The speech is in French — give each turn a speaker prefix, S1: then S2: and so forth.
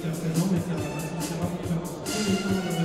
S1: certainement, mais vous